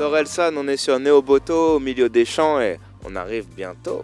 Sorelsan, on est sur Neoboto au milieu des champs et on arrive bientôt.